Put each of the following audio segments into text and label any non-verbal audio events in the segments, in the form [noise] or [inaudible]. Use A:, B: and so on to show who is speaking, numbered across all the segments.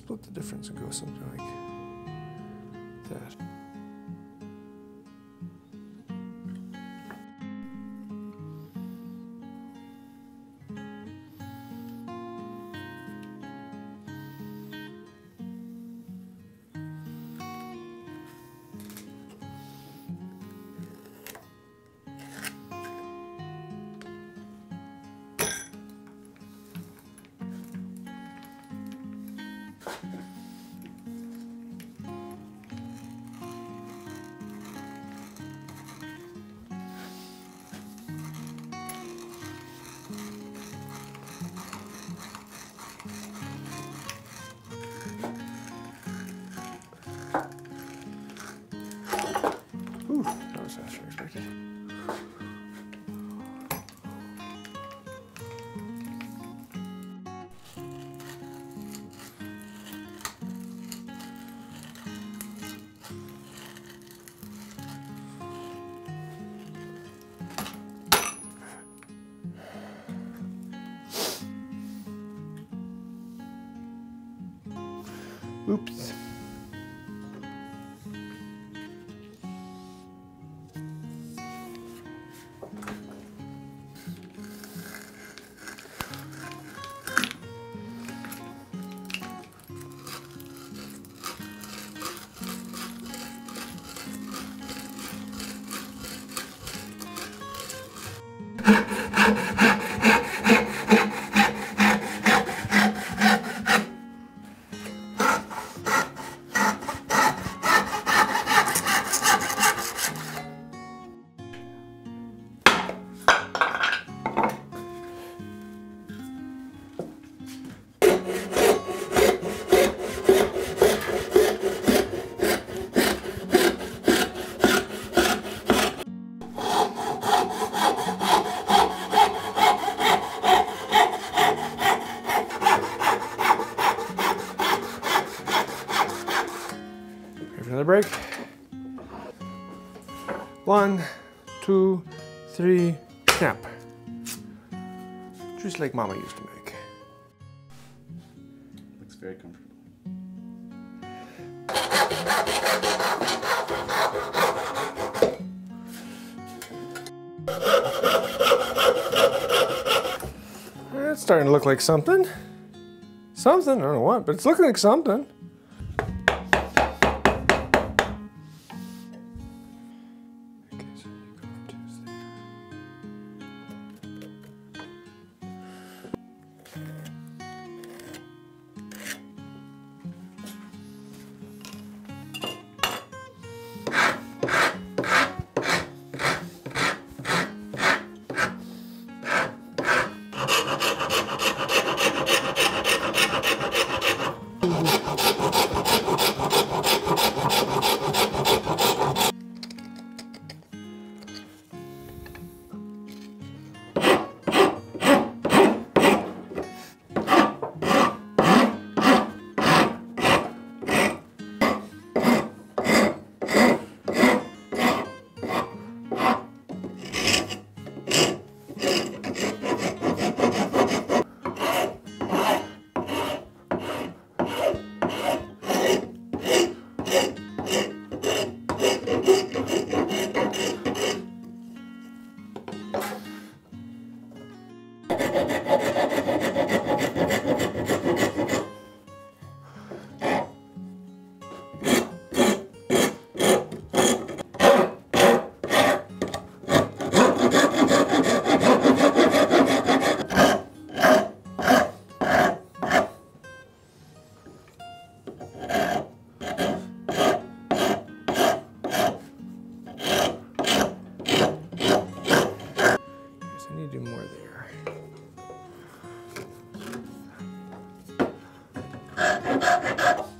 A: split the difference and go something like Oops. Three, snap. Just like Mama used to make.
B: Looks very comfortable.
A: It's starting to look like something. Something, I don't know what, but it's looking like something. Mm-hmm. Ha ha ha!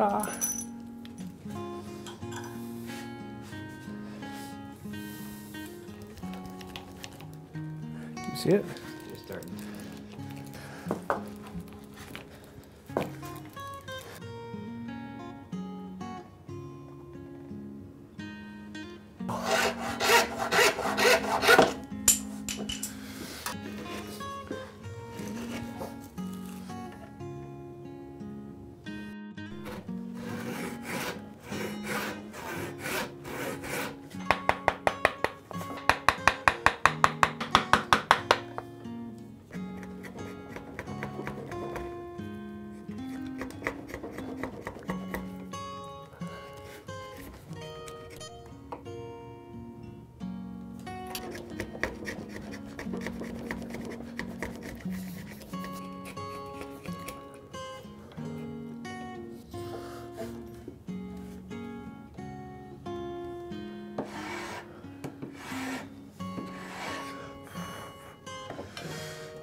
A: Ta-da! You see it?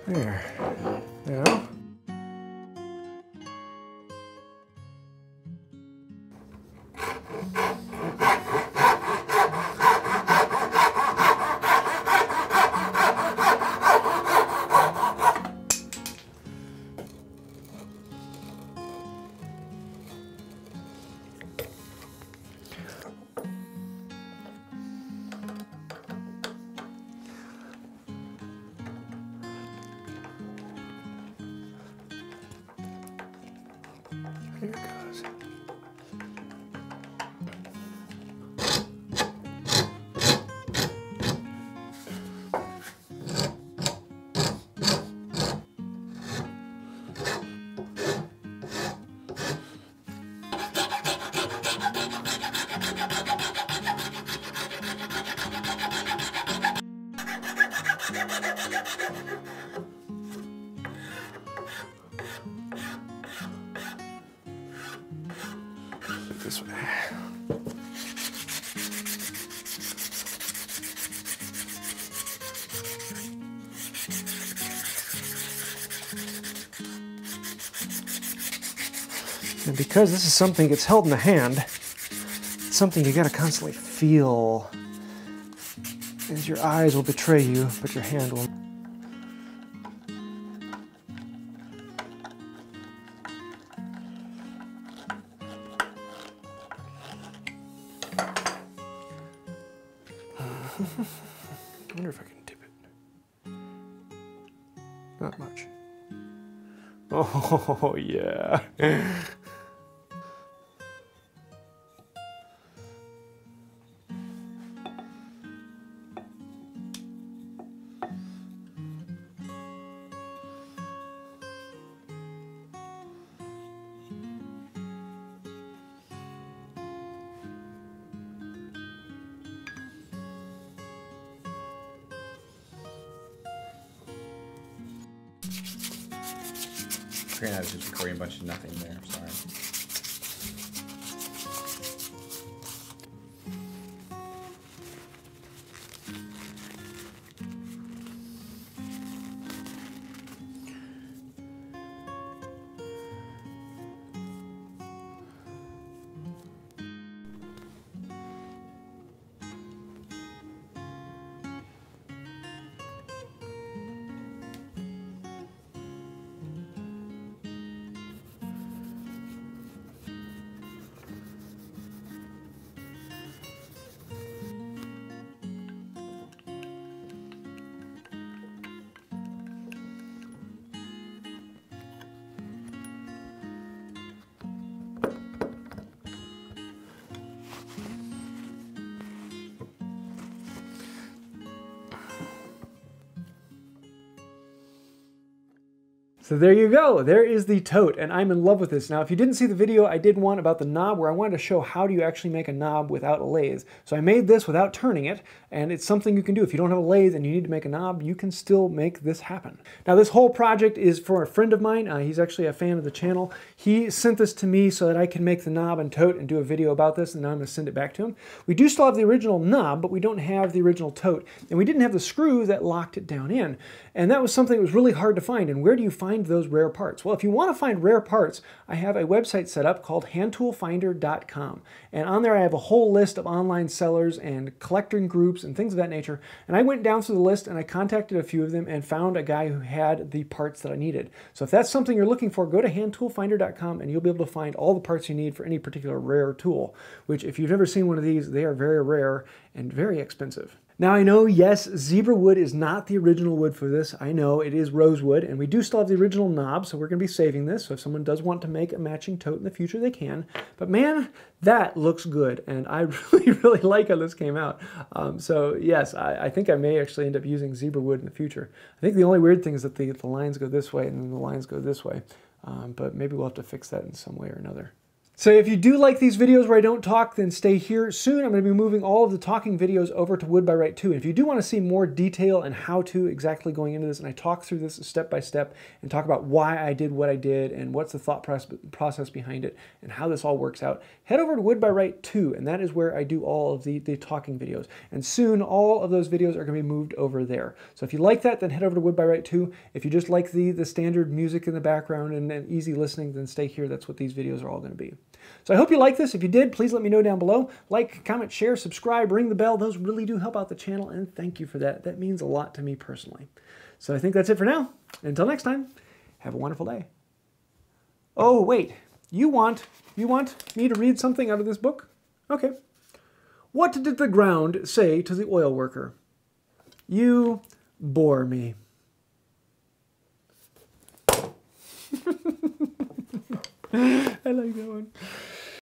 A: There. Here it goes. This because this is something that's held in the hand, it's something you gotta constantly feel. As your eyes will betray you, but your hand will. I wonder if I can dip it. Not much. [laughs] Oh, yeah.
B: I was just recording a bunch of nothing there. Sorry.
A: So there you go. There is the tote, and I'm in love with this. Now, if you didn't see the video, I did one about the knob where I wanted to show how do you actually make a knob without a lathe. So I made this without turning it, and it's something you can do. If you don't have a lathe and you need to make a knob, you can still make this happen. Now, this whole project is for a friend of mine. Uh, he's actually a fan of the channel. He sent this to me so that I can make the knob and tote and do a video about this, and now I'm going to send it back to him. We do still have the original knob, but we don't have the original tote, and we didn't have the screw that locked it down in. And that was something that was really hard to find. And where do you find those rare parts? Well, if you want to find rare parts, I have a website set up called handtoolfinder.com. And on there, I have a whole list of online sellers and collecting groups and things of that nature. And I went down through the list and I contacted a few of them and found a guy who had the parts that I needed. So if that's something you're looking for, go to handtoolfinder.com and you'll be able to find all the parts you need for any particular rare tool, which if you've never seen one of these, they are very rare and very expensive. Now I know, yes, zebra wood is not the original wood for this. I know it is rosewood, and we do still have the original knob, so we're going to be saving this. So if someone does want to make a matching tote in the future, they can. But man, that looks good, and I [laughs] really, really like how this came out. Um, so yes, I, I, think I may actually end up using zebra wood in the future. I think the only weird thing is that the, the lines go this way and then the lines go this way. Um, but maybe we'll have to fix that in some way or another. So if you do like these videos where I don't talk, then stay here. Soon I'm going to be moving all of the talking videos over to Wood by Wright 2. And if you do want to see more detail and how to exactly going into this, and I talk through this step by step and talk about why I did what I did and what's the thought process behind it and how this all works out, head over to Wood by Wright 2, and that is where I do all of the, the talking videos. And soon all of those videos are going to be moved over there. So if you like that, then head over to Wood by Wright 2. If you just like the, the standard music in the background and, and easy listening, then stay here. That's what these videos are all going to be. So I hope you like this. If you did, please let me know down below. Like, comment, share, subscribe, ring the bell. Those really do help out the channel, and thank you for that. That means a lot to me personally. So I think that's it for now. Until next time, have a wonderful day. Oh, wait. You want, you want me to read something out of this book? Okay. What did the ground say to the oil worker? You bore me. [laughs] I like that one.